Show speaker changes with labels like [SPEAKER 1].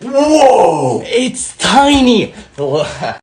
[SPEAKER 1] Whoa!
[SPEAKER 2] It's tiny.